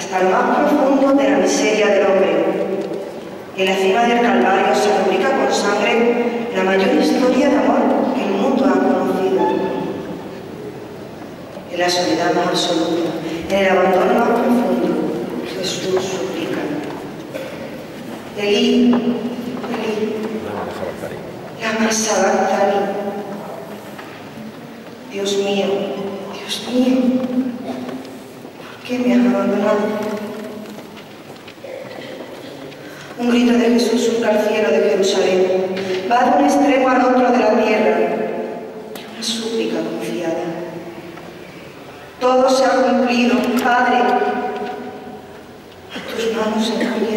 hasta lo más profundo de la miseria del hombre. En la cima del Calvario se rubrica con sangre la mayor historia de amor que el mundo ha conocido. En la soledad más absoluta, en el abandono más profundo, Jesús suplica. Elí, Elí, lama sabactani. Un grito de Jesús surca el cielo de Jerusalén. Va de un extremo al otro de la tierra. Una súplica confiada. Todo se ha cumplido, Padre. A tus manos encomiendo